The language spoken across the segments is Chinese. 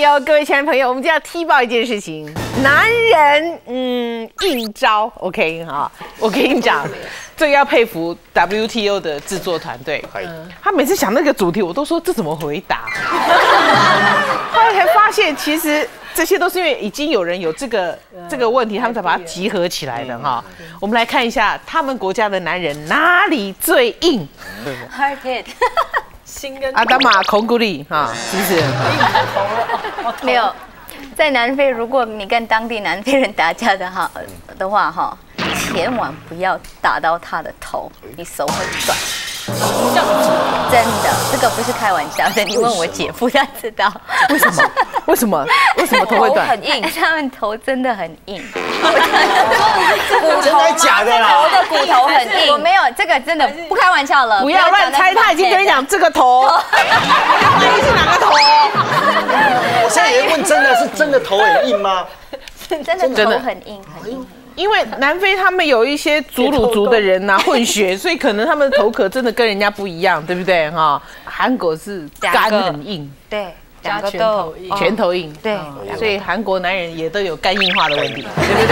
WTO，各位亲爱的朋友，我们就要踢爆一件事情：男人，嗯，应招，OK 哈。我跟你讲，这个要佩服 WTO 的制作团队。他每次想那个主题，我都说这怎么回答。后来才发现，其实这些都是因为已经有人有这个这个问题，他们才把它集合起来的哈。我们来看一下他们国家的男人哪里最硬。Hard hit。阿达玛孔古里哈，是不是？没有，在南非，如果你跟当地南非人打架的哈的话哈，千万不要打到他的头，你手会断。真的，这个不是开玩笑的。你问我姐夫，他知道为什么？为什么？为什么 头会短？很硬，他们头真的很硬。真的假的啦？头的骨头很硬。我没有，这个真的不开玩笑了。不要乱猜，他已经跟你讲这个头。你是哪个头？我现在也问，真的是真的头很硬吗？真的头很硬，很硬。因为南非他们有一些祖鲁族的人呐，混血，所以可能他们的头壳真的跟人家不一样，对不对？哈？韩国是肝很硬，对，两个都拳头硬，对，所以韩国男人也都有肝硬化的问题，对不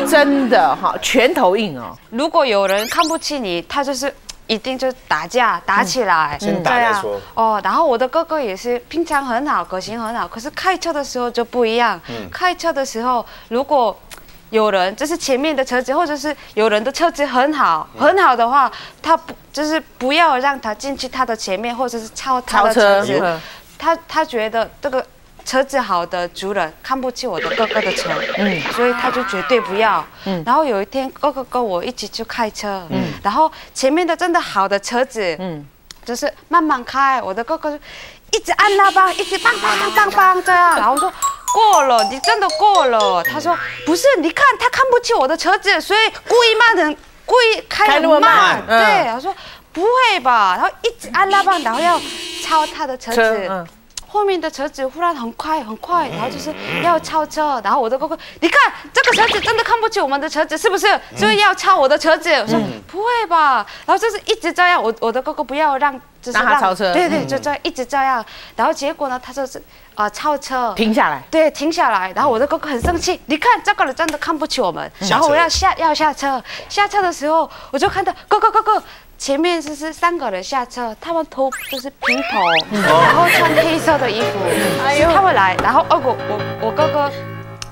对？真的哈，拳头硬哦。如果有人看不起你，他就是一定就打架打起来，先打再说。哦，然后我的哥哥也是平常很好，个性很好，可是开车的时候就不一样。开车的时候如果有人就是前面的车子，或者是有人的车子很好很好的话，他不就是不要让他进去他的前面，或者是超他的车。子。他他觉得这个车子好的主人看不起我的哥哥的车，嗯，所以他就绝对不要。嗯，然后有一天哥哥跟我一起去开车，嗯，然后前面的真的好的车子，嗯，就是慢慢开，我的哥哥就一直按喇叭，一直梆梆梆梆梆这样，然后说。过了，你真的过了。他说不是，你看他看不起我的车子，所以故意慢的，故意开那么慢。对，他说不会吧，然后一直按喇叭，然后要超他的车子。后面的车子忽然很快很快，然后就是要超车，然后我的哥哥，你看这个车子真的看不起我们的车子，是不是？所以要超我的车子。我说不会吧，然后就是一直这样，我我的哥哥不要让，就是让他超车。对对，就这样一直这样，然后结果呢，他就是啊超车，停下来。对，停下来，然后我的哥哥很生气，你看这个人真的看不起我们，然后我要下要下车，下车的时候我就看到哥哥哥哥。前面是是三个人下车，他们头就是平头，然后穿黑色的衣服，他们来，然后二哥我我哥哥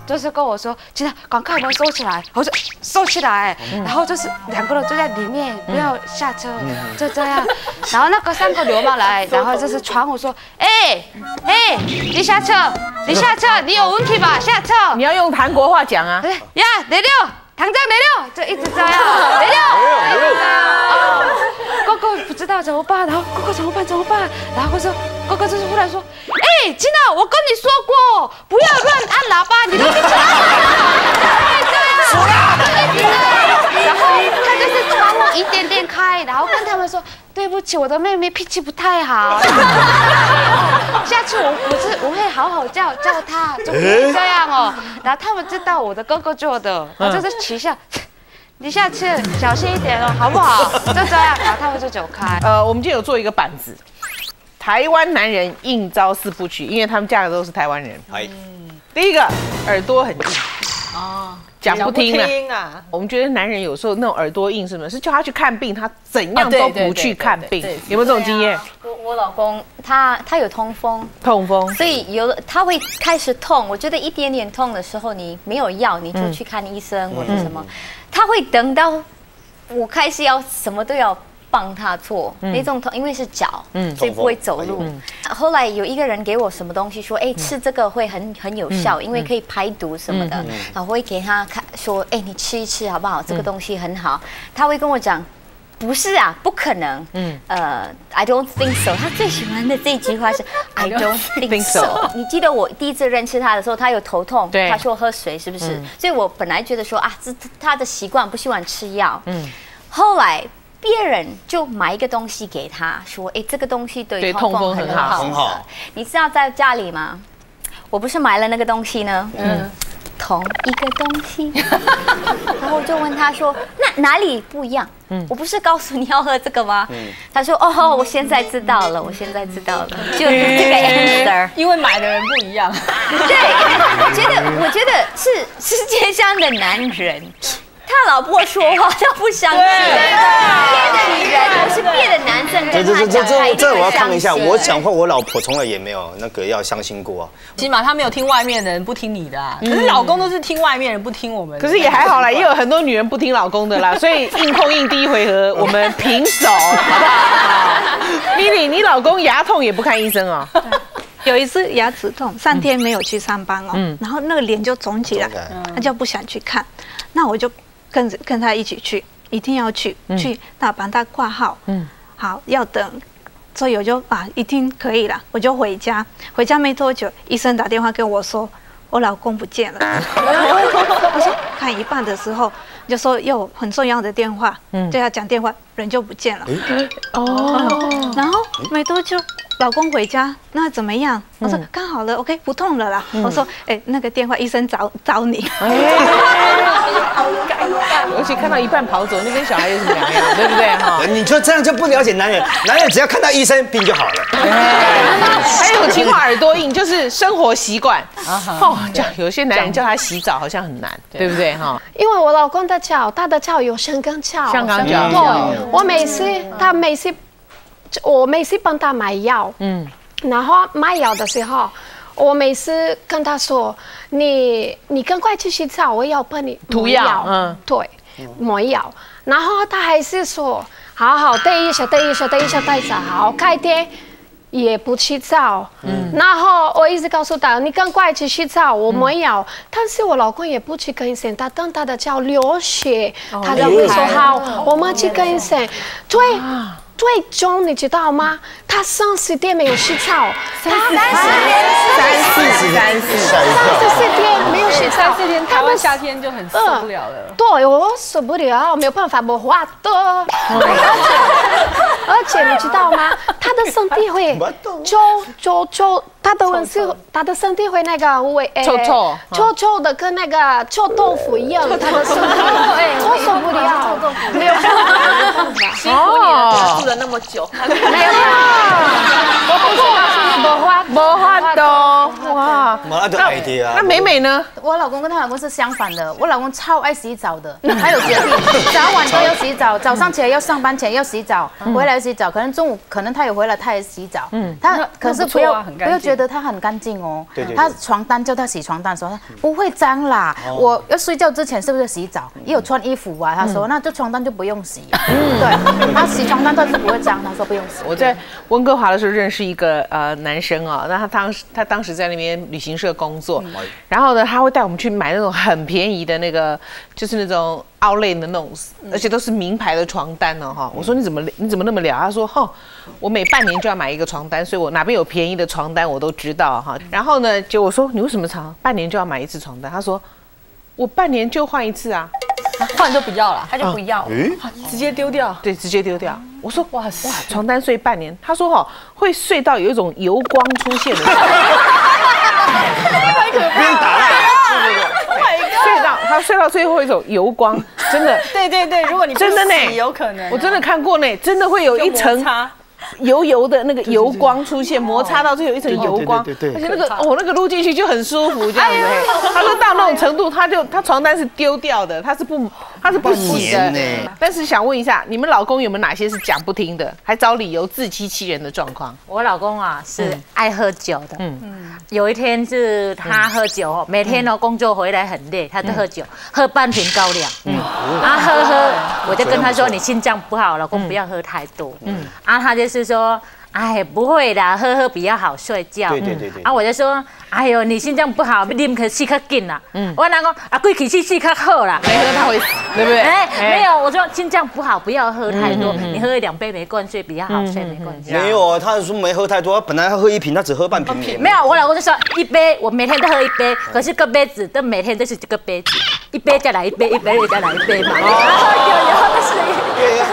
就是跟我说，现在赶快门收起来，我说收起来，然后就是两个人就在里面，不要下车，就这样，然后那个三个流氓来，然后就是传我说，哎哎，你下车，你下车，你有问题吧？下车，你要用韩国话讲啊，呀，雷六，唐江雷六，就一直这样，雷六，哥哥不知道怎么办，然后哥哥怎么办？怎么办？然后说哥哥就是忽然说，哎，金娜，我跟你说过，不要乱按喇叭，你都听见对对，然后他就是窗户一点点开，然后跟他们说，对不起，我的妹妹脾气不太好，下次我不是我会好好叫叫她，就不会这样哦。然后他们知道我的哥哥做的，他就是取笑。你下次小心一点哦，好不好？就这样，然后他们就走开。呃，我们今天有做一个板子，台湾男人应招四部曲，因为他们嫁的都是台湾人。嗯，第一个耳朵很硬，哦，讲不听啊。我们觉得男人有时候那种耳朵硬是什么？是叫他去看病，他怎样都不去看病。有没有这种经验？我我老公他他有痛风，痛风，所以有他会开始痛。我觉得一点点痛的时候，你没有药，你就去看医生或者什么。他会等到我开始要什么都要帮他做那种痛，因为是脚，所以不会走路。后来有一个人给我什么东西，说：“哎，吃这个会很很有效，因为可以排毒什么的。”然后我会给他看，说：“哎，你吃一吃好不好？这个东西很好。”他会跟我讲。不是啊，不可能。嗯，呃，I don't think so。他最喜欢的这句话是 I don't think so。你记得我第一次认识他的时候，他有头痛，他说喝水是不是？所以我本来觉得说啊，这他的习惯不喜欢吃药。嗯，后来别人就买一个东西给他，说，哎，这个东西对痛风很好。很好。你知道在家里吗？我不是买了那个东西呢？嗯。同一个东西。然后我就问他说：“那哪里不一样？”我不是告诉你要喝这个吗？他说：“哦，我现在知道了，我现在知道了，就这个 answer。”因为买的人不一样。对，我觉得，我觉得是世界上的男人。他老婆说话他不相信，别的女人我是别的男生跟他讲，他一定这我要会抗一下，我讲话我老婆从来也没有那个要相信过啊。起码她没有听外面的人，不听你的啊。可是老公都是听外面人，不听我们。可是也还好啦，也有很多女人不听老公的啦，所以硬碰硬第一回合我们平手，好不好？丽丽，你老公牙痛也不看医生哦？有一次牙齿痛，三天没有去上班哦，然后那个脸就肿起来肿起来，他就不想去看，那我就跟着跟他一起去，一定要去，去那帮他挂号，嗯，好要等，所以我就啊一定可以了，我就回家，回家没多久，医生打电话跟我说。我老公不见了，我说看一半的时候就说有很重要的电话，对他讲电话，人就不见了。哦，然后没多久，老公回家，那怎么样？我说刚好了，OK，不痛了啦。我说，哎，那个电话医生找找你。而且看到一半跑走，那跟小孩有什么两样，对不对哈？你就这样就不了解男人，男人只要看到医生病就好了。还有情话耳朵硬，就是生活习惯。哦，叫有些男人叫他洗澡好像很难，对不对哈？因为我老公的脚，他的脚有香港脚，香港脚对，我每次他每次我每次帮他买药，嗯，然后买药的时候，我每次跟他说，你你赶快去洗澡，我要帮你涂药嗯。对，抹药，然后他还是说，好好等一下，等一下，等一下，等一下，好，开天。也不洗澡，嗯，然后我一直告诉他，你赶快去洗澡，我没有。但是我老公也不去跟医生，他等他的脚流血，他才会说好，我们去跟医生。对，最终你知道吗？他三十天没有洗澡，三十天，三四三四，三十四天没有洗澡，三四天，他们夏天就很受不了了。对，我受不了，没有办法，我话的。而且你知道吗？他的身体会臭臭臭他的纹是他的身体会那个味臭臭臭臭的，跟那个臭豆腐一样。他的身体，我受不了，臭豆腐没有办法。辛苦你了，住了那么久，没有，我不是告诉你，没法，没法。的哇。马上就 idea 啊。那美美呢？我老公跟她老公是相反的，我老公超爱洗澡的，他有洁癖，早晚都要洗澡，早上起来要上班前要洗澡，回来洗澡，可能中午可能他也回来他也洗澡，嗯，他可是不要不要觉得他很干净哦，他床单叫他洗床单的时候，他不会脏啦，我要睡觉之前是不是洗澡？也有穿衣服啊，他说那这床单就不用洗，嗯。对，他洗床单他是不会脏，他说不用洗。我在温哥华的时候认识一个呃男生哦，那他当时他当时在那边旅行社工作，然后呢他会带我们去买那种很便宜的那个，就是那种 outlet 的那种，而且都是名牌的床单呢哈。我说你怎么你怎么那么聊？他说哈，我每半年就要买一个床单，所以我哪边有便宜的床单我都知道哈。然后呢，就我说你为什么长半年就要买一次床单？他说我半年就换一次啊。换就不要了，他就不要，直接丢掉。对，直接丢掉。我说哇塞，床单睡半年，他说哈会睡到有一种油光出现的。时候，不用打蜡，对对对。睡到他睡到最后一种油光，真的，对对对，如果你不真的呢。洗有可能，我真的看过呢，真的会有一层擦。油油的那个 油光出现，摩擦到最后有一层油光，对对对而且那个哦那个撸进去就很舒服这样子。他说到那种程度，他就他床单是丢掉的，他是不他是不行的。但是想问一下，你们老公有没有哪些是讲不听的，还找理由自欺欺人的状况？我老公啊是爱喝酒的，嗯。嗯，有一天是他喝酒哦，每天哦工作回来很累，他都喝酒，喝半瓶高粱，嗯，啊喝喝，我就跟他说你心脏不好，老公不要喝太多，嗯，啊他就是说。哎，不会啦，喝喝比较好睡觉。对对对对啊，我就说，哎呦，你心脏不好，啉可死较紧啦。嗯。我那个啊，贵起死死较好啦。没喝他会死，对不对？哎，没有，我说心脏不好，不要喝太多，你喝一两杯没关系，比较好睡，没关系。没有啊，他说没喝太多，他本来要喝一瓶，他只喝半瓶。没有，我老公就说一杯，我每天都喝一杯，可是个杯子都每天都是这个杯子，一杯再来一杯，一杯再来一杯嘛。哦。有有，但是。对呀，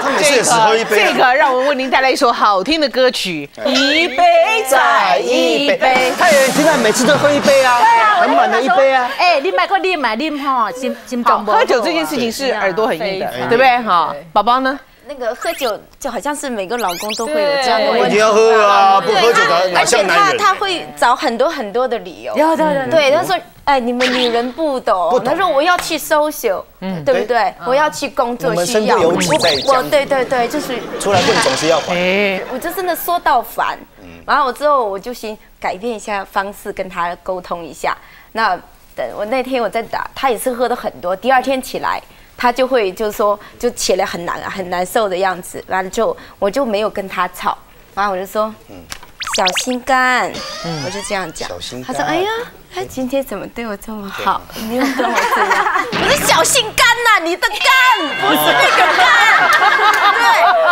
他每次也只喝一杯啊。这个让我们为您带来一首好听的歌曲，一杯再一杯。他也现在每次都喝一杯啊，很满的一杯啊。哎，你买过，你买你哈，心心好，脏喝酒这件事情是耳朵很硬的，对不对？哈，宝宝呢？那个喝酒就好像是每个老公都会有这样的问题。一定要喝啊，不喝酒而且像男人？他他会找很多很多的理由。有对对对，他说：“哎，你们女人不懂。”他说：“我要去 social，对不对？我要去工作需要。身不由己在我对对对，就是出来混总是要还。哎，我就真的说到烦。然后我之后我就先改变一下方式跟他沟通一下。那等我那天我在打，他也是喝的很多。第二天起来，他就会就是说就起来很难很难受的样子。完了之后我就没有跟他吵，然后我就说，小心肝，我就这样讲。小心肝他说，哎呀。他今天怎么对我这么好？没有跟我这样。我说小心肝呐、你的肝不是那个肝。对，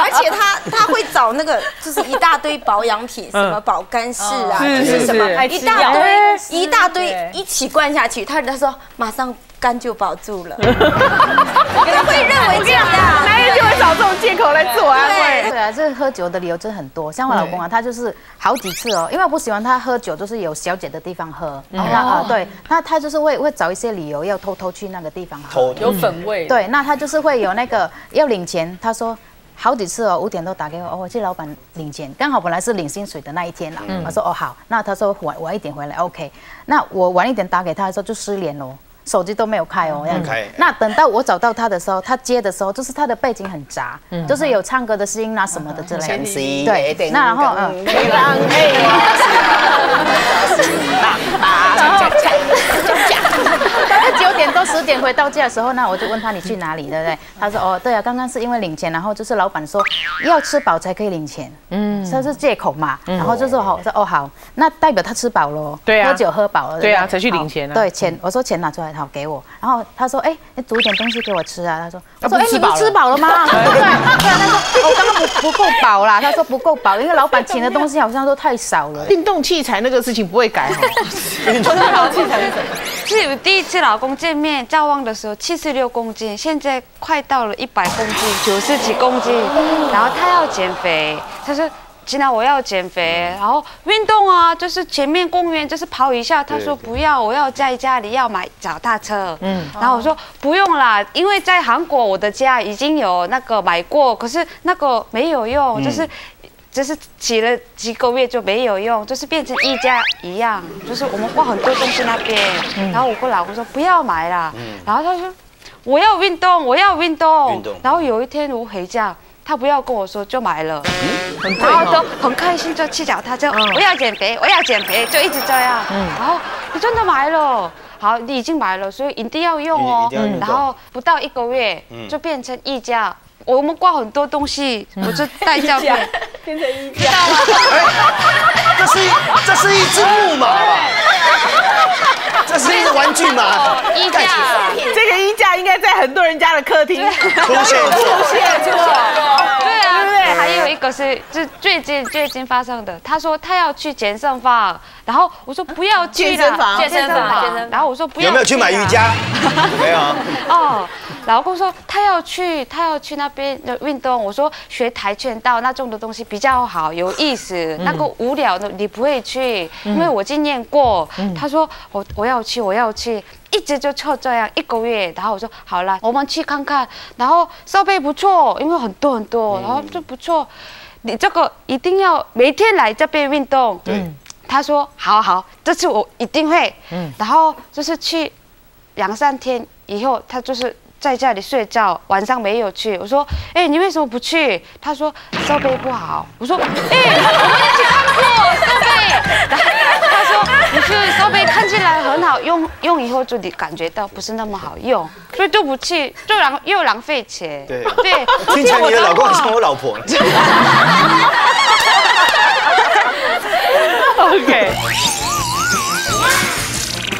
而且他他会找那个就是一大堆保养品，什么保肝氏啊，就是什么一大堆一大堆一起灌下去，他他说马上肝就保住了。他会认为这样的。男人就会找这种借口来自我安慰。对啊，这喝酒的理由真的很多。像我老公啊，他就是好几次哦，因为我不喜欢他喝酒，就是有小姐的地方喝。那啊，对，那他就是会会找一些理由要偷偷去那个地方喝。偷有粉味。对，那他就是会有那个要领钱，他说。好几次哦，五点多打给我，哦，我去老板领钱，刚好本来是领薪水的那一天啦。我说哦好，那他说晚晚一点回来，OK。那我晚一点打给他的时候就失联了，手机都没有开哦，这样子开。那等到我找到他的时候，他接的时候，就是他的背景很杂，就是有唱歌的声音啊什么的之类的。对，那然后嗯，大概九点到十点回到家的时候，那我就问他你去哪里，对不对？他说哦，对啊，刚刚是因为领钱，然后就是老板说要吃饱才可以领钱，嗯，这是借口嘛。然后就是好，我说哦好，那代表他吃饱了，对啊喝酒喝饱了，不对啊才去领钱啊好对，钱，我说钱拿出来，好给我。然后他说哎，你煮一点东西给我吃啊。他说我说哎，你不吃饱了吗？对 对，他说我刚刚不不够饱啦。他说不够饱，因为老板请的东西好像都太少了。运动器材那个事情不会改 运动器材。是我第一次老公见面照望的时候七十六公斤，现在快到了一百公斤，九十几公斤。然后他要减肥，他说。今天我要减肥，然后运动啊，就是前面公园就是跑一下。他说不要，我要在家里要买脚踏车。嗯，然后我说不用啦，因为在韩国我的家已经有那个买过，可是那个没有用，就是。就是起了几个月就没有用，就是变成一家一样，就是我们花很多东西那边，然后我跟老公说不要买了，然后他说我要运动，我要运动。运动，然后有一天我回家，他不要跟我说就买了，很然后都很开心就骑脚踏车，我要减肥，我要减肥，就一直这样，然后你真的买了。好，你已经买了，所以一定要用哦。然后不到一个月就变成一家，我们挂很多东西，我就带照片。变成衣架。这是一这是一只木马吧？这是一个玩具马，衣架，这个衣架应该在很多人家的客厅出现过。现过。还有一个是，就最近最近发生的，他说他要去健身房，然后我说不要去了，健身房健身房健身房然后我说不要，有没有去买瑜？伽？没有啊。哦，老公说他要去，他要去那边的运动。我说学跆拳道那种的东西比较好，有意思。那个无聊的你不会去，因为我经验过。他说我我要去，我要去。一直就就这样一个月，然后我说好了，我们去看看，然后设备不错，因为很多很多，然后就不错。你这个一定要每天来这边运动。对，他说好好，这次我一定会。嗯，然后就是去两三天以后，他就是在家里睡觉，晚上没有去。我说，哎、你为什么不去？他说设备不好。我说，哎、我们一起看过设备。然后 他说，你去设备看起来很好，用用以后就你感觉到不是那么好用，所以就不去，就浪又浪费钱。对对，听起来你的老公很像我老婆。OK，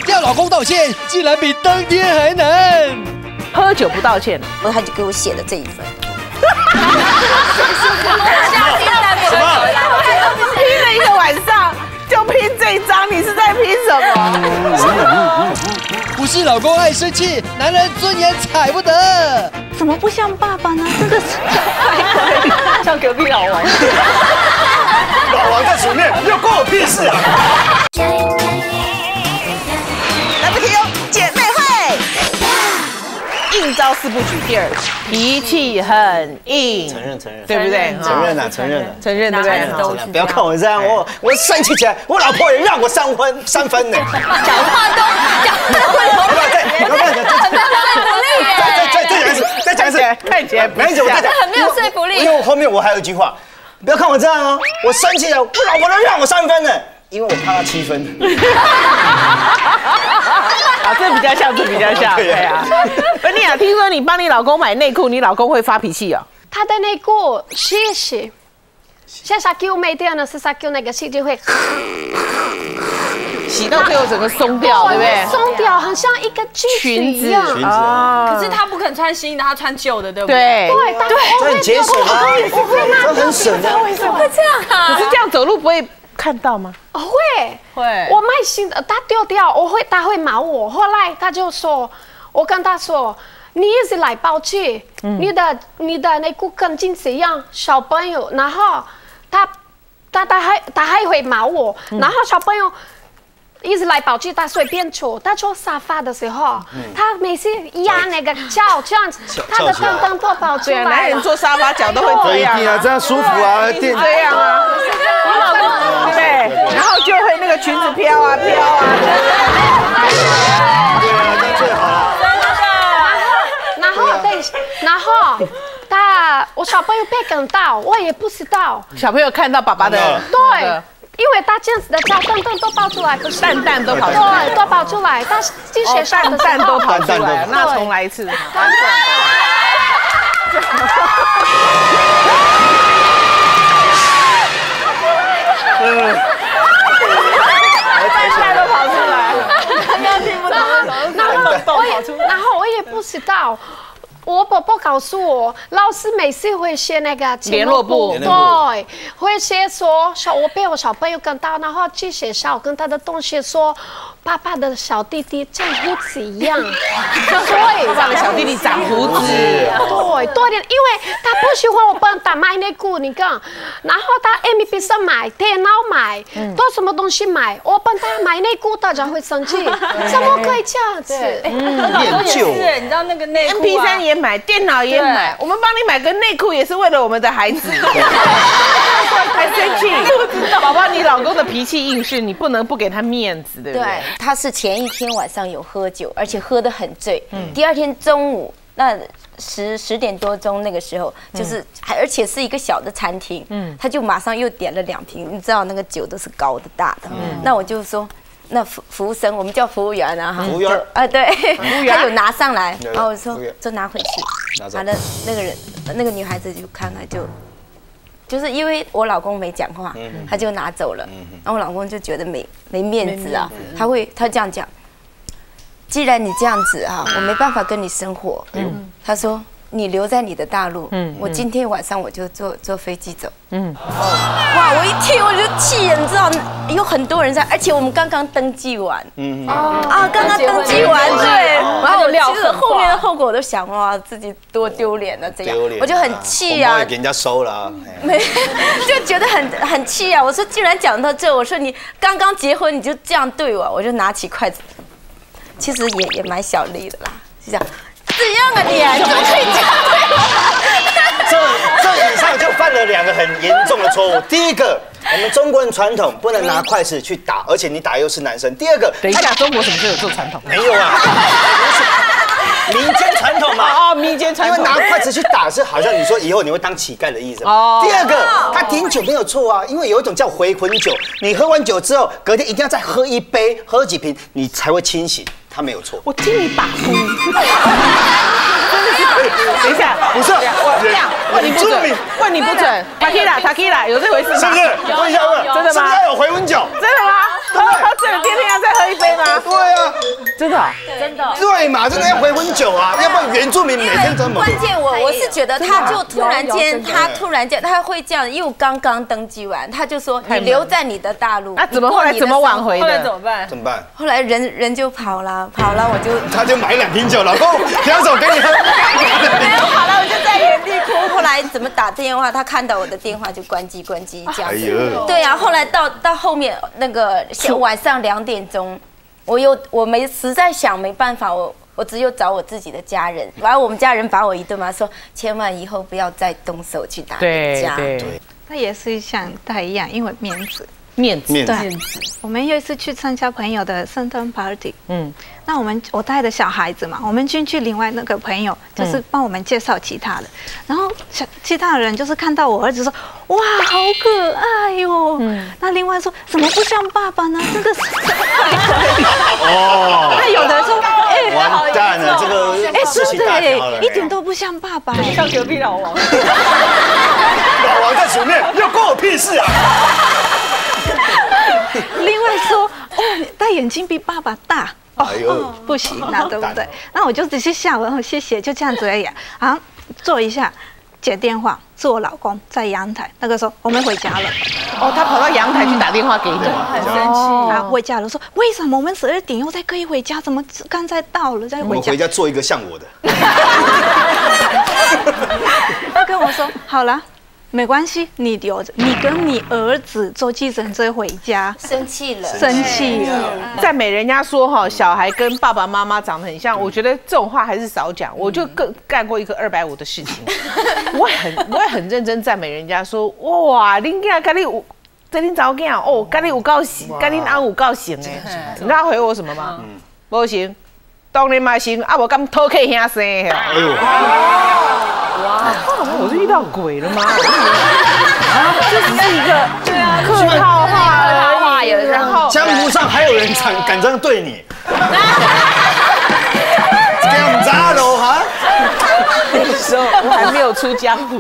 要老公道歉，竟然比登天还难。喝酒不道歉，然后他就给我写了这一份。什么？拼了一个晚上就拼这一张，你是在拼什么？不是老公爱生气，男人尊严踩不得。怎么不像爸爸呢？真的是像 隔壁老王。老王在煮面，又关我屁事啊！应招四部曲第二，脾气很硬，承认承认，对不对？承认了，承认了。承认对不对？承认不要看我这样，我我生气起来，我老婆也让我三分 三分呢。讲话都讲话都再要 不要再再再再讲一次，再讲一次，看起来没事，我再讲，很没有说服力因为我后面我还有一句话，不要看我这样哦，我生气了，我老婆都让我三分呢，因为我怕他七分。啊，这比较像，这比较像，对啊。文丽啊，听说你帮你老公买内裤，你老公会发脾气哦。他的内裤谢谢，现在给我没电了，是他给我那个细菌会洗到最后整个松掉，对不对？松掉，好像一个裙子一样。裙子啊，可是他不肯穿新的，他穿旧的，对不对？对。对，但这很节省啊，我会拿这很省啊。会这样啊？可是这样走路不会看到吗？哦会会我卖新的，他丢掉，我会他会骂我。后来他就说，我跟他说，你一直来抱去，你的你的内裤跟镜子一样，小朋友，然后他他他还他还会骂我，然后小朋友。一直来保去，他随便坐，他坐沙发的时候，他每次压那个脚这样子，他的翘起来。灯灯都跑出对啊，男。人坐沙发脚都会这样啊，这样舒服啊，垫这样啊，我老公对？然后就会那个裙子飘啊飘啊。对啊，这样最好了。然后对，然后他我小朋友被梗到，我也不知道，小朋友看到爸爸的对，因为大这样子的脚灯灯都爆出来，不是蛋蛋都跑出来，对，都爆出来，但是进学校的蛋蛋，都跑出来，那重来。一次。蛋蛋都跑出来，刚刚听不懂，然后我也，然后我也不知道。我婆婆告诉我，老师每次会写那个联络簿。对，会写说小我被我小朋友跟到，然后去学校跟他的同学说，爸爸的小弟弟像胡子一样，对，爸的小弟弟长胡子，对，多一点，因为他不喜欢我帮他买内裤，你看，然后他 M P 上买，电脑买，都什么东西买，我帮他买内裤，大家会生气，怎么可以这样子？念旧是，你知道那个内裤 M P 啊三也买，电脑也买，我们帮你买个内裤也是为了我们的孩子，还 生气。宝宝，你老公的脾气硬是你不能不给他面子，对不对？对？，他是前一天晚上有喝酒，而且喝得很醉。嗯。第二天中午那十十点多钟那个时候，就是还而且是一个小的餐厅，嗯。他就马上又点了两瓶，你知道那个酒都是高的大的，嗯。那我就说。那服服务生，我们叫服务员啊，哈，服务员？就啊，对，员？他有拿上来，然后我说就拿回去，拿走。完了那个人那个女孩子就看看就就是因为我老公没讲话，嗯他就拿走了，然后我老公就觉得没没面子啊，他会他这样讲，既然你这样子啊，我没办法跟你生活，嗯，他说你留在你的大陆，嗯，我今天晚上我就坐坐飞机走，嗯，哇，我一听我就气了，你知道有很多人在，而且我们刚刚登记完，嗯，啊，刚刚登记完，对，然后料其实后面的后果我都想哇，自己多丢脸啊，这样。丢脸啊，我就很气啊。给人家收了。没，就觉得很很气啊！我说，既然讲到这，我说你刚刚结婚你就这样对我，我就拿起筷子，其实也也蛮小力的啦，就这样，怎样啊你啊？你怎么可以这样？这这以上就犯了两个很严重的错误。第一个，我们中国人传统不能拿筷子去打，而且你打又是男生。第二个，等一下，中国什么时候有做传统？没有啊，民间传统嘛。哦，民间传统因为。拿筷子去打是好像你说以后你会当乞丐的意思。哦第二个，他点酒没有错啊，因为有一种叫回魂酒，你喝完酒之后，隔天一定要再喝一杯，喝几瓶，你才会清醒，他没有错。我听你把风。等一下，不是我这样问你不准问你不准。Takila，Takila，有这回事吗？是不是？问一下问，真的吗是不是有回温酒？真的吗？喝喝醉了，天天要再喝一杯吗？对啊，真的啊，真的。对嘛，真的要回魂酒啊，要不然原住民每天怎么？关键我我是觉得他就突然间，他突然间他会这样，因为我刚刚登记完，他就说你留在你的大陆。那怎么后来怎么挽回后来怎的？么办？怎么办？后来人人就跑了，跑了我就他就买两瓶酒，老公，两手给你喝。没有跑了，我就在原地哭。后来怎么打电话，他看到我的电话就关机关机这样哎子。呦，对啊，后来到到后面那个晚上两点钟，我又我没实在想没办法，我我只有找我自己的家人，完了我们家人把我一顿骂，说千万以后不要再动手去打人家。对。对，那也是像他一样，因为面子。面子，面子，我们有一次去参加朋友的圣诞 party，嗯，那我们我带的小孩子嘛，我们进去，另外那个朋友就是帮我们介绍其他的，然后小其他的人就是看到我儿子说，哇，好可爱哟、那另外说怎么不像爸爸呢？这个是太可爱了。哦，那有的说，哎、完蛋了，这个哎，事情真的哎一点都不像爸爸。像隔壁老王，老王在前面，又关我屁事啊！另外说，哦，戴眼镜比爸爸大。哦哎呦不行啊，对不对？那我就只是笑，然后谢谢，就这样子而已啊。好，坐一下，接电话，是我老公在阳台。那个时候我们回家了，哦，他跑到阳台去打电话给你，很生气。啊，回家了，说为什么我们十二点又再可以回家？怎么刚才到了再回家我回？家做一个像我的，他跟我说好了。没关系，你留着，你跟你儿子坐计程车回家。生气了，生气了，赞美人家说哈，小孩跟爸爸妈妈长得很像，我觉得这种话还是少讲。我就更干过一个二百五的事情，我也很我也很认真赞美人家说，哇，恁囝跟你有，这恁早囝哦，跟你有高兴，跟你阿有高兴哎，你知道他回我什么吗？不行，当然嘛行，啊我刚偷客兄生。哎呦，哇，我是遇到鬼了吗？啊，这只是一个对啊客套话而已，然后江湖上还有人敢敢这样对你？这样渣喽哈？那个时候我还没有出江湖，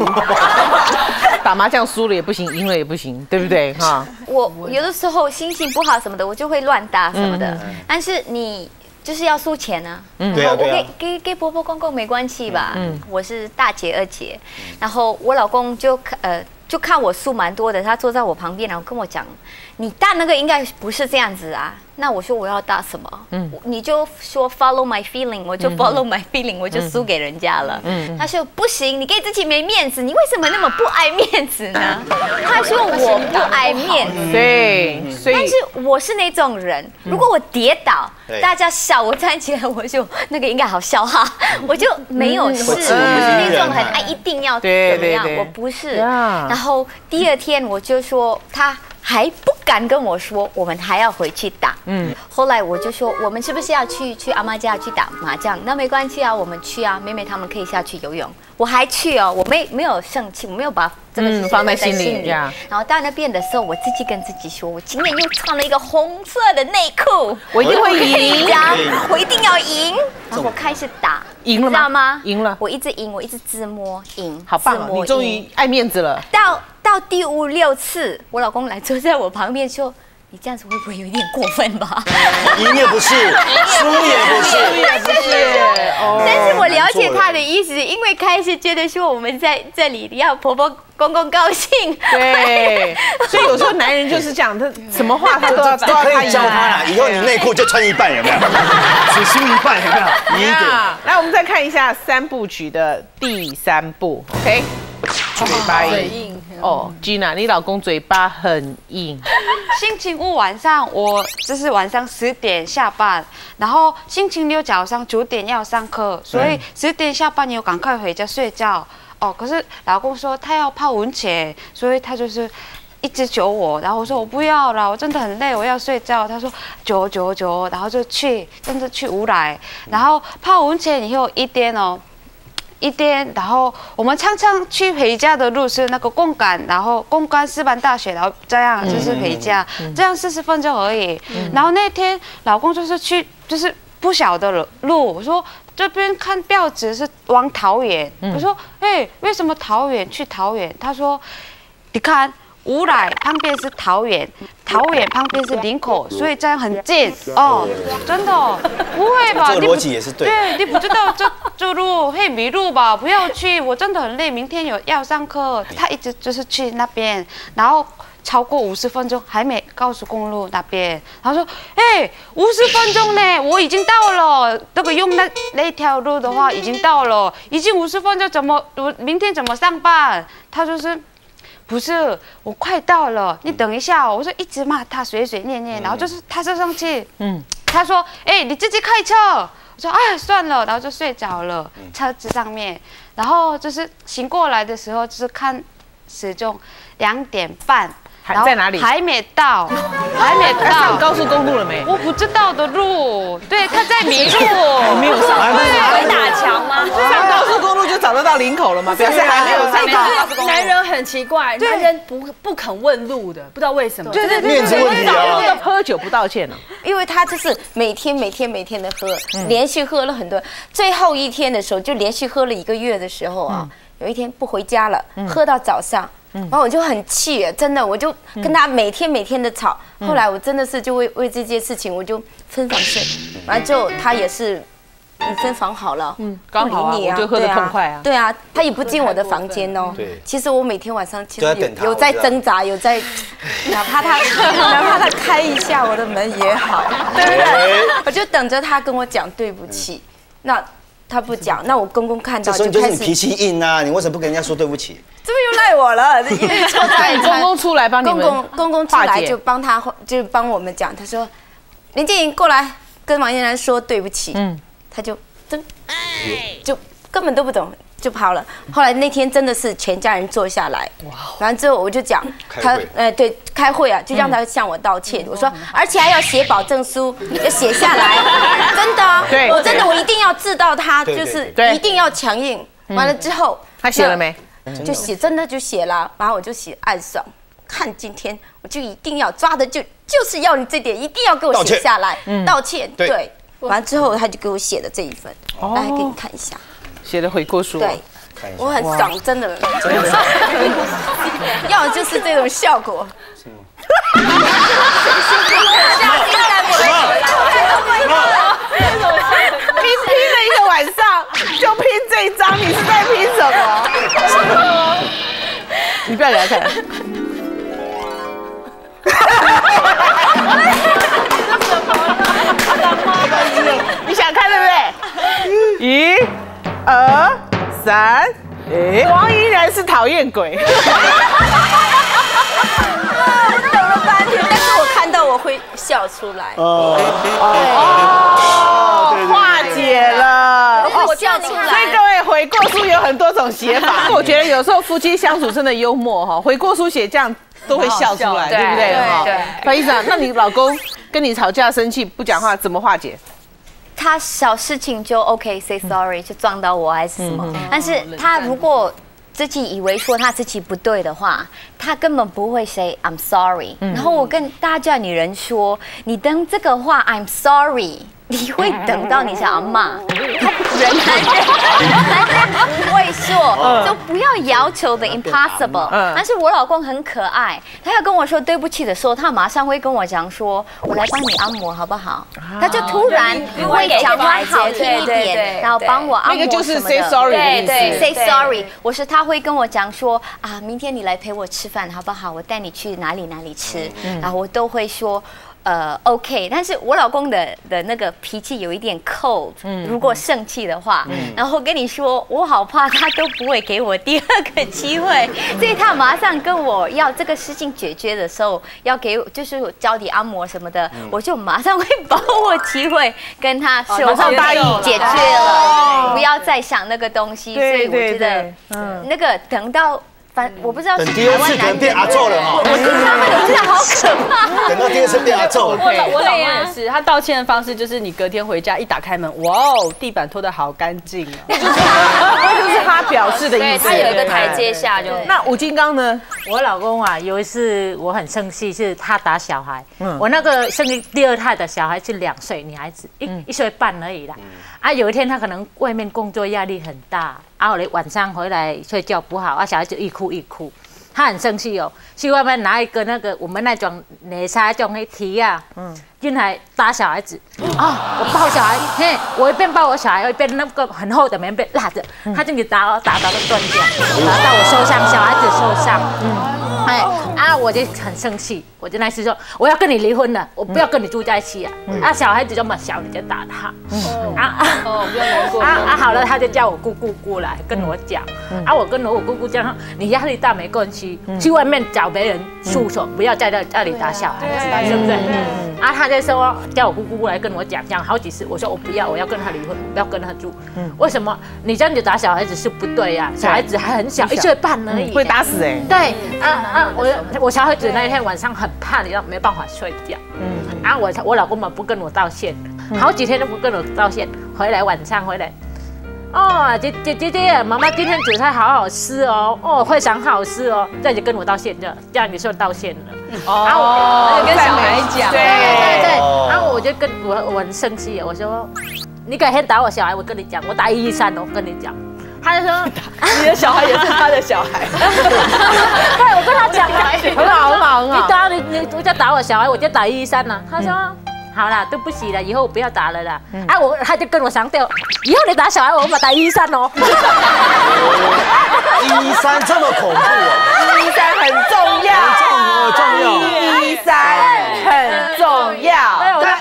打麻将输了也不行，赢了也不行，对不对？哈，我有的时候心情不好什么的，我就会乱打什么的。但是你就是要输钱啊。嗯。对啊对啊。给，给给婆婆公公没关系吧？嗯。我是大姐二姐，然后我老公就看呃就看我输蛮多的，他坐在我旁边，然后跟我讲，你大那个应该不是这样子啊。那我说我要打什么？嗯，你就说 follow my feeling，我就 follow my feeling，我就输给人家了。嗯，他说不行，你给自己没面子，你为什么那么不爱面子呢？他说我不爱面子。对，所以但是我是那种人，如果我跌倒，对大家笑，我站起来，我就那个应该好笑哈，我就没有事，我不是那种很嗯哎一定要怎么样我不是。然后第二天我就说他。还不敢跟我说，我们还要回去打。嗯，后来我就说，我们是不是要去去阿妈家去打麻将？那没关系啊，我们去啊，妹妹他们可以下去游泳，我还去哦，我没没有生气，我没有把这个事情嗯放在心里然后到那边的时候，我自己跟自己说，我今天又穿了一个红色的内裤，我一定会赢我一定要赢。然后我开始打，赢了吗你知道吗？赢了我一直赢，我一直自摸赢，好棒哦，你终于爱面子了。到到第五六次，我老公来坐在我旁边说：“你这样子会不会有一点过分吧 赢也不是，输也不是，不是？”哦但是我了解他的意思，因为开始觉得说我们在这里要婆婆公公高兴，对，所以有时候男人就是这样，他 什么话他都要都要可以教他啦。以后你内裤就穿一半，有没有？只输一半，有没有？赢一点。来，我们再看一下三部曲的第三部，OK？嘴巴硬哦，Gina，你老公嘴巴很硬，星期五晚上我就是晚上十点下班，然后星期六早上九点要上课，所以十点下班你要赶快回家睡觉。哦，可是老公说他要泡温泉，所以他就是。一直求我，然后我说我不要了，我真的很累，我要睡觉。他说求求求，然后就去，真的去无来，然后泡温泉以后一天哦，一天，然后我们常常去回家的路是那个贡干，然后贡干师范大学，然后这样就是回家，这样四十分钟而已。然后那天老公就是去，就是不晓得路，我说这边看标志是往桃园，我说哎，为什么桃园去桃园？他说你看。乌来旁边是桃园，桃园旁边是林口，所以这样很近哦，真的不会吧？这个你不逻辑也是对对，你不知道这这路会迷路吧？不要去，我真的很累，明天有要上课。他一直就是去那边，然后。超过五十分钟还没高速公路那边，他说：“哎，五十分钟呢，我已经到了。那个用那那条路的话，已经到了，已经五十分钟，怎么我明天怎么上班？”他就是。不是，我快到了，你等一下哦。我说一直骂他随随念念，然后就是他就生气，嗯，他说，哎，你自己开车。我说，哎，算了，然后就睡着了，车子上面。然后就是醒过来的时候，就是看时钟两点半。还在哪里？还没到，还没到。上高速公路了没？我不知道的路。对，他在迷路。没有上。对，打墙吗？上高速公路就找得到林口了吗？表示还没有上高速公路。男人很奇怪，男人不不肯问路的，不知道为什么。对对对，面子问题啊。喝酒不道歉呢？因为他就是每天每天每天的喝，连续喝了很多。最后一天的时候，就连续喝了一个月的时候啊，有一天不回家了，喝到早上。然后我就很气，真的，我就跟他每天每天的吵。后来我真的是就为为这件事情，我就分房睡。完之后他也是，你分房好了，嗯，刚好啊，我就喝的痛快啊。对啊，他也不进我的房间哦。对。其实我每天晚上其实有有在挣扎，有在，哪怕他哪怕他开一下我的门也好，对 不对？我就等着他跟我讲对不起。那他不讲，那我公公看到就开始脾气硬啊！你为什么不跟人家说对不起？这不又赖我了？因为公公出来帮你们公公公公出来就帮他，就帮我们讲。他说：“林静颖过来跟王嫣然说对不起。”嗯，他就真就根本都不懂就跑了。后来那天真的是全家人坐下来，完了之后我就讲他，呃，对，开会啊，就让他向我道歉。我说，而且还要写保证书，要写下来，真的，对我真的我一定要知道他，就是一定要强硬。完了之后，他写了没？就写真的就写了，然后我就写暗爽，看今天我就一定要抓的就就是要你这点，一定要给我写下来道歉。对，完之后他就给我写的这一份，来给你看一下，写的悔过书。对，我很爽，真的，要的就是这种效果。哈哈拼拼了一个晚上，就拼这一张，你是在拼什么？你不要给他看。你想看对不对？一、二、三，哎，王依然是讨厌鬼。我会笑出来哦哦，化解了，我笑出来。所以各位悔过书有很多种写法，我觉得有时候夫妻相处真的幽默哈，悔过书写这样都会笑出来，对不对？对。潘医生，那你老公跟你吵架生气不讲话，怎么化解？他小事情就 OK，say sorry，就撞到我还是什么？但是他如果。自己以为说他自己不对的话，他根本不会 say I'm sorry。然后我跟大家女人说，你等这个话 I'm sorry。你会等到你想要骂，他人男人男人不会说，就不要要求的 impossible。但是我老公很可爱，他要跟我说对不起的时候，他马上会跟我讲说，我来帮你按摩好不好？他就突然会讲话好听一点，然后帮我按摩那个就是 say sorry 对对，say sorry。我是他会跟我讲说啊，明天你来陪我吃饭好不好？我带你去哪里哪里吃，然后我都会说。呃，OK，但是我老公的的那个脾气有一点 cold，如果生气的话，然后跟你说，我好怕他都不会给我第二个机会，所以他马上跟我要这个事情解决的时候，要给就是脚底按摩什么的，我就马上会把握机会 跟他说，马上答应解决了，不要再想那个东西，所以我觉得，嗯。那个等到。反我不知道是第二次可能变阿揍了哈，我听他们真的好可怕。等到第二次变阿臭，我老我老公也是，他道歉的方式就是你隔天回家一打开门，哇哦，地板拖得好干净啊，那就是他表示的意思。他有一个台阶下就。那吴金刚呢？我老公啊，有一次我很生气，是他打小孩。嗯。我那个生第二胎的小孩是两岁女孩子，一一岁半而已啦。啊，有一天他可能外面工作压力很大。啊，我晚上回来睡觉不好，啊，小孩就一哭一哭，他很生气哦，去外面拿一个那个我们那种内沙种那提啊，嗯，进来打小孩子。啊，我抱小孩，嘿，我一边抱我小孩，一边那个很厚的棉被拉着，他进去打打，打到都断掉，打到我受伤，小孩子受伤，嗯，哎啊，我就很生气，我就那次说我要跟你离婚了，我不要跟你住在一起啊，啊，小孩子这么小你就打他，啊啊，哦，不要难过。啊啊，好了，他就叫我姑姑过来跟我讲，啊，我跟我姑姑讲，你压力大没关系，去外面找别人诉说，不要在这这里打小孩子，对不对？啊，他就说叫我姑姑过来跟我讲，讲好几次，我说我不要，我要跟他离婚，我不要跟他住。为什么？你这样子打小孩子是不对呀，小孩子还很小，一岁半而已，会打死哎。对啊啊，我我小孩子那一天晚上很怕，你知道没办法睡觉。嗯，啊，我我老公嘛不跟我道歉，好几天都不跟我道歉，回来晚上回来。哦，姐姐姐姐，妈妈今天煮菜好好吃哦，哦，非常好吃哦，这样就跟我道歉，这样这样你说道歉了。哦，跟小孩讲，跟我我很生气，我说你改天打我小孩，我跟你讲，我打一一三哦，我跟你讲。他就说 你的小孩也是他的小孩，对，我跟他讲 了，很好很好很好。你打你你我就打我小孩，我就打一一三呐。他说好啦，对不起了，以后不要打了啦。啊，我他就跟我强调，以后你打小孩，我们打一一三哦。一三这么恐怖啊！一三很重要，很重要，一三很重要。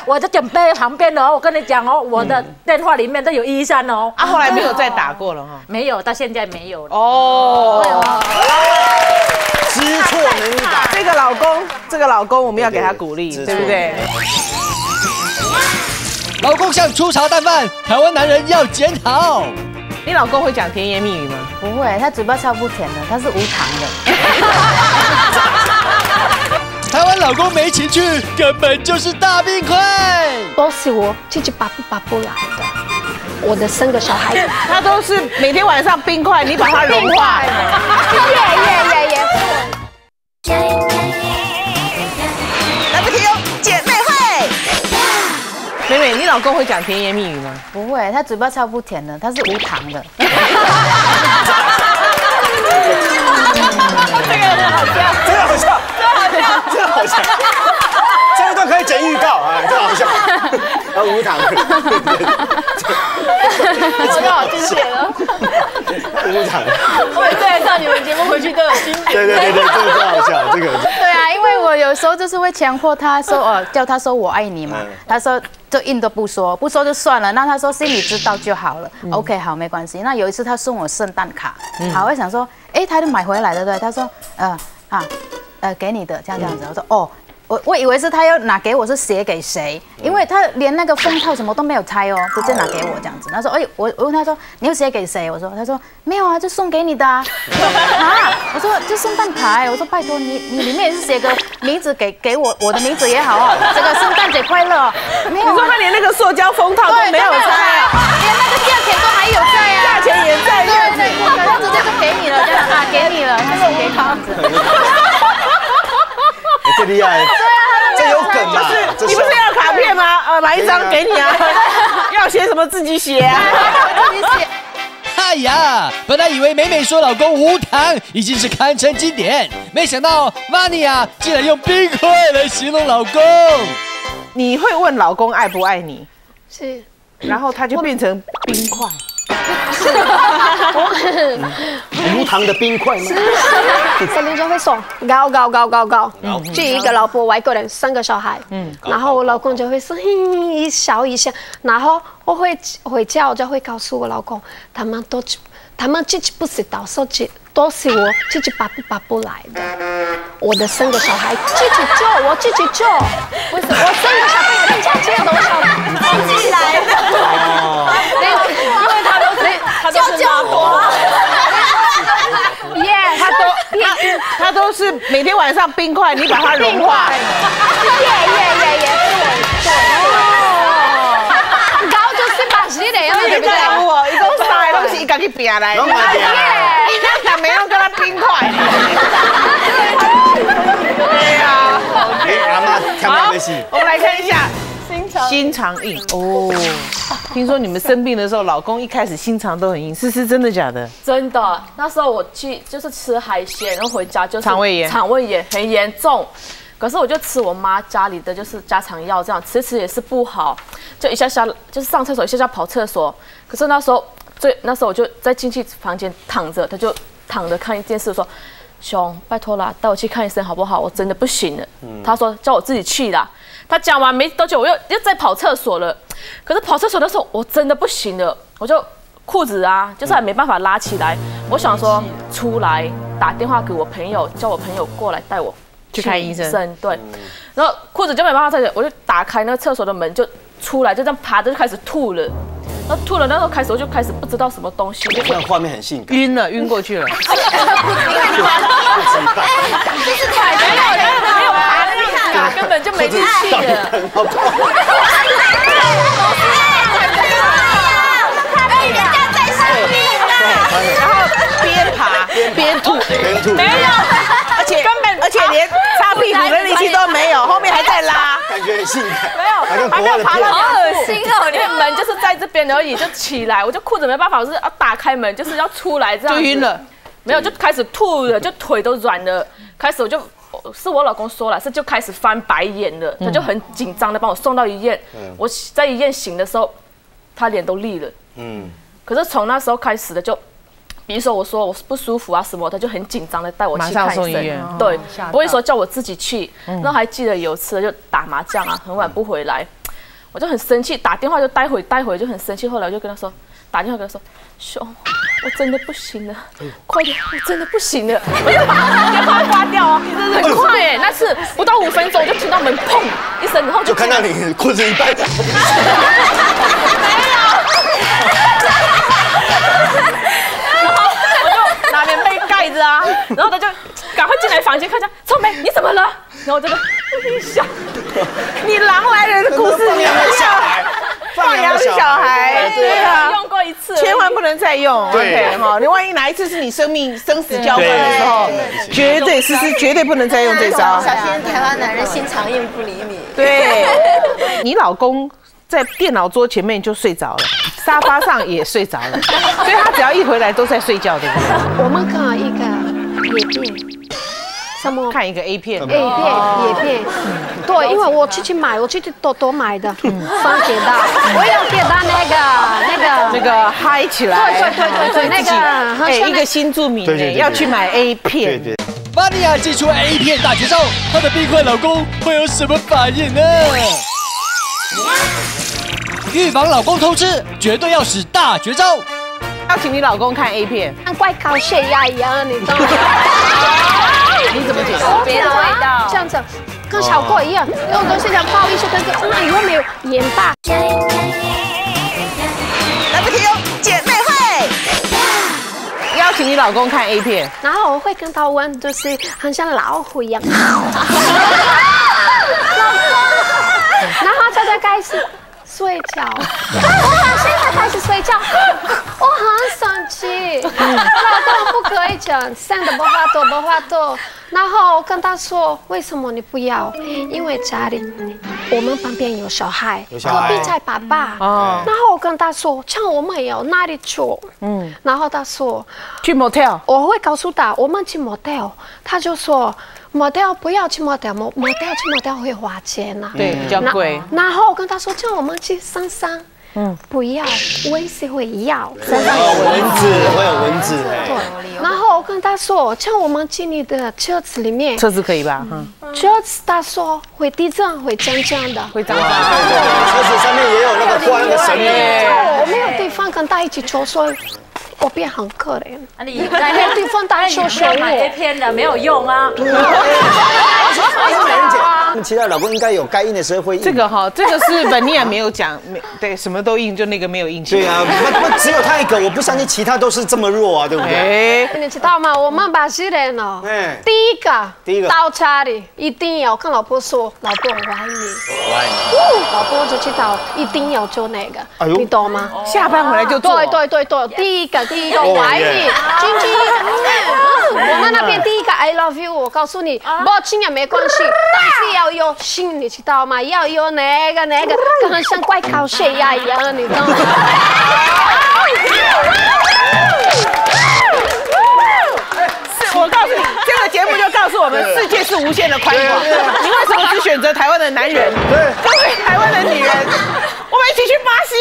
我在准备旁边哦，我跟你讲哦，我的电话里面都有一一三哦。啊，后来没有再打过了哈，没有，到现在没有了。哦，知错能改。这个老公，这个老公，我们要给他鼓励，对不对？老公像粗茶淡饭，台湾男人要检讨。你老公会讲甜言蜜语吗？不会，他嘴巴超不甜的，他是无糖的。台湾老公没情趣，根本就是大冰块。都是我七七八八不来的，我的生个小孩子，他都是每天晚上冰块，你把它融化。耶耶耶耶！妹妹，你老公会讲甜言蜜语吗？不会，他嘴巴超不甜的，他是无糖的。这个很好笑，真的好笑，真的好笑，真的好笑。这一段可以剪预告啊，真好笑。啊，无糖。我就好经典了。无糖。我 对上你们节目回去都有经典。对对对对，这个真好笑，这个。对啊，因为我有时候就是会强迫他说哦，叫他说我爱你嘛，他说就硬都不说，不说就算了。那他说心里知道就好了。OK，好，没关系。那有一次他送我圣诞卡，好，我想说，哎，他就买回来的，对？他说，呃啊，呃，给你的，这样这样子。我说，哦。我我以为是他要拿给我，是写给谁？因为他连那个封套什么都没有拆哦，直接拿给我这样子。他说：“哎，我我问他说你要写给谁？”我说：“他说没有啊，就送给你的啊。”啊，我说就圣诞卡。我说拜托你，你里面也是写个名字给给我，我的名字也好哦。这个圣诞节快乐。没有，你说他连那个塑胶封套都没有拆啊？连那个价钱都还有在啊？价钱也在，对对对，他直接就给你了，这样啊，给你了，他送给他。最厉害，对啊，这有梗嘛？就是你不是要卡片吗？呃，买一张给你啊。要写什么自己写啊，自己写。哎呀，本来以为美美说老公无糖已经是堪称经典，没想到 Vania 竟然用冰块来形容老公。你会问老公爱不爱你？是，然后他就变成冰块。无糖的冰块吗？肯定就会说高高高高高，就一个老婆外国人三个小孩，嗯，然后我老公就会说嘿一笑一笑，然后我会回家我就会告诉我老公，他们都他们自己不知道，说起都是我自己拔不把不来的，我的三个小孩自己救，我自己救，为什么？我三个小孩人家接多少自己来的？因为因为他都是他都是妈妈。耶，他都他他都是每天晚上冰块，你把它融化。耶耶耶耶，对哦，高就是把死的，因为你在我一种啥东西，一家去拼来。耶，你那想没有跟他冰块。对呀。哎，阿妈看到的是。我们来看一下，肠心肠硬哦。听说你们生病的时候，老公一开始心肠都很硬，是是真的假的？真的，那时候我去就是吃海鲜，然后回家就是肠胃炎肠胃炎很严重。可是我就吃我妈家里的就是家常药，这样吃吃也是不好，就一下下就是上厕所，一下下跑厕所。可是那时候最那时候我就在进去房间躺着，他就躺着看电视说：“兄，拜托啦，带我去看医生好不好？我真的不行了。他说叫我自己去啦。他讲完没多久，我又又在跑厕所了。可是跑厕所的时候，我真的不行了，我就裤子啊，就是还没办法拉起来。我想说出来打电话给我朋友，叫我朋友过来带我去看医生对，然后裤子就没办法再，我就打开那个厕所的门就出来，就这样爬着就开始吐了。那吐了，那时候开始我就开始不知道什么东西，就是那画面很性感。晕了，晕过去了。就是太没有没有根本就没力气了。然后边爬边吐，边吐，没有，而且根本而且连擦屁股的力气都没有，后面还在拉，感觉很性感。没有，还没有爬的片好恶心哦！因为门就是在这边而已，就起来，我就裤子没办法，我是要打开门，就是要出来这样。就晕了。没有，就开始吐了，就腿都软了。开始我就是我老公说了，是就开始翻白眼了，他就很紧张的把我送到医院。我在医院醒的时候，他脸都绿了。嗯，可是从那时候开始的就。比如说我说我不舒服啊什么，他就很紧张的带我去看医生，对，不会说叫我自己去。然后还记得有一次就打麻将啊，很晚不回来，我就很生气，打电话就待会待会就很生气。后来我就跟他说，打电话跟他说，兄，我真的不行了，快点，我真的不行了，我就把电话挂掉啊，很快哎，那次不到五分钟我就听到门砰一声，然后就看到你裤子一半。拿棉被盖着啊，然后他就赶快进来房间看一下，臭梅你怎么了？然后我这个笑，你狼来人的故事，你养小孩，放羊的小孩，对啊，用过一次，千万不能再用。OK 哈，你万一哪一次是你生命生死交关的时候，绝对思思绝对不能再用这招。小心台湾男人心肠硬不理你。对，你老公在电脑桌前面就睡着了。沙发上也睡着了，所以他只要一回来都在睡觉，对不对？我们看一个影片，什么？看一个 A 片，A 片也片，对，因为我去去买，我去去多多买的，双铁蛋，我要给他那个那个。那个嗨起来，对对对对对，那个哎，一个新著名的要去买 A 片，玛利亚祭出 A 片大绝招，她的冰块老公会有什么反应呢？预防老公偷吃，绝对要使大绝招。要请你老公看 A 片，像怪高血压一样，你知道吗？你怎么解释？别的味道，这样子，跟小过一样，用东西讲不好意思，但是嗯，以后没有盐巴。来不及哦，姐妹会。邀请你老公看 A 片，然后我会跟他问，就是很像老虎一样。老公然后他就开始。睡觉，我现在开始睡觉，我很生气，老公不可以讲，生的不发多不发多，然后我跟他说为什么你不要？因为家里我们旁边有小孩，隔壁在爸爸，然后我跟他说，像我们有哪里住？嗯，然后他说去 motel，我会告诉他我们去 motel，他就说。摩掉不要去抹掉，摩摩掉去抹掉会花钱呐，对，比较贵。然后我跟他说，叫我们去山上，嗯，不要，蚊子会咬，山上有蚊子，会有蚊子。对。然后我跟他说，叫我们进你的车子里面，车子可以吧？嗯。车子他说会地震，会这样的，会脏脏。对对对，车子上面也有那个挂那个绳子。我没有地方跟他一起坐，所以。我变很可怜，你在那个地方打说说买 A 片的没有用啊。其他老公应该有该硬的时候会硬。这个哈，这个是本尼亚没有讲，没对，什么都硬，就那个没有硬。对啊，那那只有他一个，我不相信其他都是这么弱啊，对不对？你知道吗？我们巴西人哦，第一个，第一个到家里一定要跟老婆说，老婆我爱你，我爱你，老婆就知道一定要做那个，你懂吗？下班回来就做。对对对对，第一个。第一个我爱你，晶晶，我们那边第一个 I love you，我告诉你，不亲也没关系，但是要有心，你知道吗？要有那个那个，跟像怪靠血压一样，你知道吗？我告诉你，这个节目就告诉我们，世界是无限的宽广。你为什么只选择台湾的男人？对，各位台湾的女人，我们一起去巴西。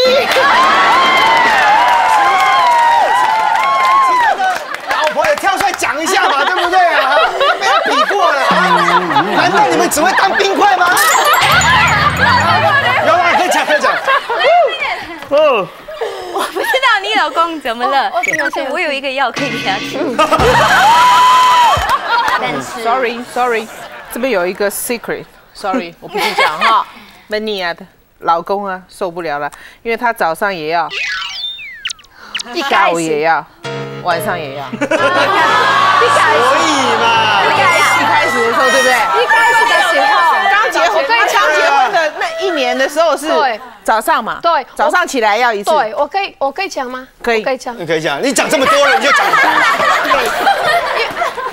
老婆也跳出来讲一下嘛，对不对啊？没有比过了啊？难道你们只会当冰块吗？有啊，可以讲，可以讲。哦，我不知道你老公怎么了，但是我有一个药可以给他吃。难吃。Sorry Sorry，这边有一个 secret，Sorry，我不是讲哈 m a n i a 的老公啊受不了了，因为他早上也要，下午也要，晚上也要。所以嘛，一开始的时候，对不对？一开始的时候，刚结婚，刚结婚的那一年的时候是对早上嘛？对早上起来要一次。对，我可以，我可以讲吗？可以可以讲。你可以讲，你讲这么多了，你就讲。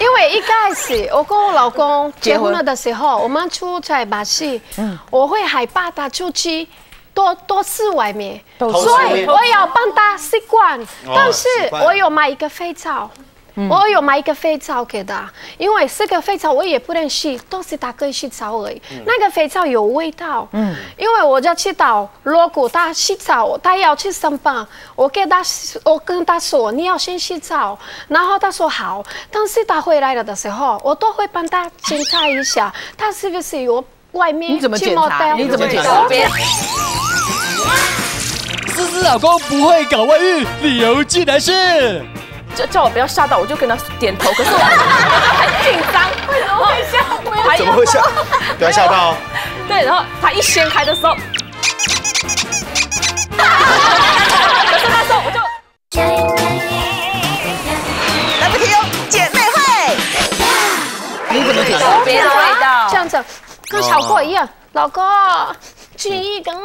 因为一开始我跟我老公结婚了的时候，我们出差把戏，我会害怕他出去多多次外面，所以我要帮他习惯。但是我有买一个肥皂。我有买一个肥皂给他，因为这个肥皂我也不能洗，都是他可以洗澡而已。那个肥皂有味道，嗯，因为我就知道，如果他洗澡，他要去上班，我给他，我跟他说你要先洗澡，然后他说好，但是他回来了的时候，我都会帮他检查一下，他是不是有外面你怎么检查？你怎么检查？我思思老公不会搞外遇，理由竟然是叫叫我不要吓到，我就跟他点头。可是我 很紧张，为什么会吓？还怎么会吓？不要吓到哦。对，然后他一掀开的时候，可是那时候我就来不及哦，姐妹会。你怎么检查？别的味道这样子，跟小过一样。老公，注意跟嗯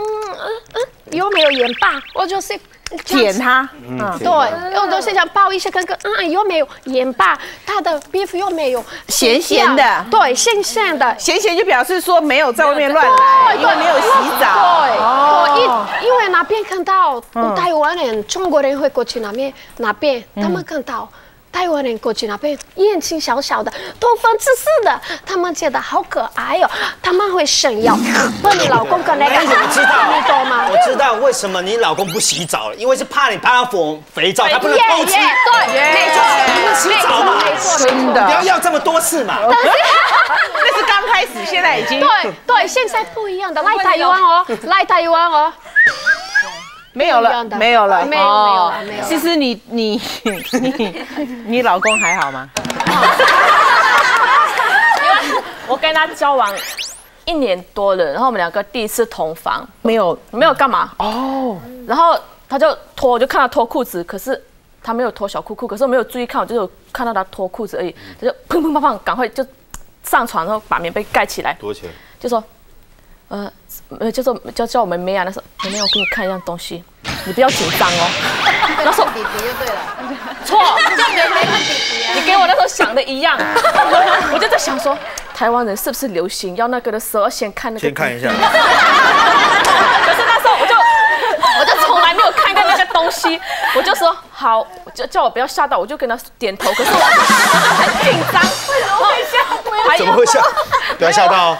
嗯有没有盐巴？我就是舔它，嗯对，我都是想抱一下，看看嗯有没有盐巴，它的皮肤有没有咸咸的对，咸咸的。咸咸就表示说没有在外面乱来，因为没有洗澡。对，哦因因为那边看到台湾人、中国人会过去那边，那边他们看到。台湾人过去那边，眼睛小小的，头发刺刺的，他们觉得好可爱哦，他们会炫耀，问你老公跟那个，你怎么知道？你懂吗？我知道为什么你老公不洗澡了，因为是怕你怕他抹肥皂，他不能偷吃。耶对，没错，你不洗澡嘛？没错，真的不要要这么多次嘛。那是刚开始，现在已经对对，现在不一样的，来台湾哦，来台湾哦，没有了，没有了，没有没有哦。了没有了。其实你你你 你老公还好吗？我跟他交往一年多了，然后我们两个第一次同房，没有。没有干嘛。哦，然后他就脱，我就看他脱裤子，可是他没有脱小裤裤，可是我没有注意看，我就有看到他脱裤子而已，他就砰砰砰砰，赶快就上床，然后把棉被盖起来，多钱？就说，呃，呃，叫做叫叫我妹妹啊，那时候妹妹，我给你看一样东西，你不要紧张哦。那时候弟弟就对了。错，你跟我那时候想的一样，我就在想说，台湾人是不是流行要那个的时候要先看那个？先看一下。可是那时候我就我就从来没有看过那个东西，我就说好，我就叫我不要吓到，我就跟他点头。可是我很紧张，为什么会吓？还怎么会吓？不要吓到哦。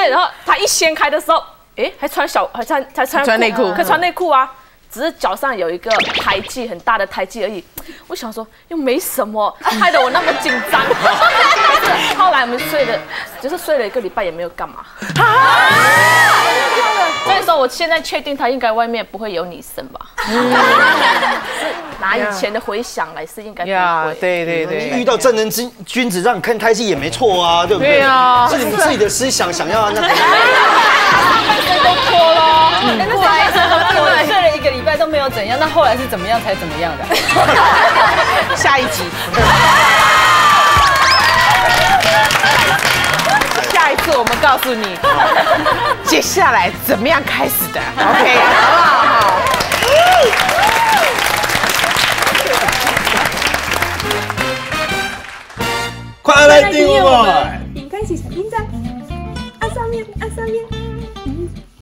对，然后他一掀开的时候，诶，还穿小，还穿还穿穿内裤可以穿内裤啊，只是脚上有一个胎记，很大的胎记而已。我想说又没什么，害得我那么紧张。后来我们睡了，就是睡了一个礼拜也没有干嘛。所以说，我现在确定他应该外面不会有女生吧？是拿以前的回想来是应该不呀会。，对对对，遇到正人君君子让你看胎记也没错啊，对不对？对啊是你们自己的思想想要那个。都脱了，那后来是后来睡了一个礼拜都没有怎样，那后来是怎么样才怎么样的？下一集。次我们告诉你，接下来怎么样开始的，OK，好不好？好。快来订阅我！点开启小铃铛，按上面按上烟。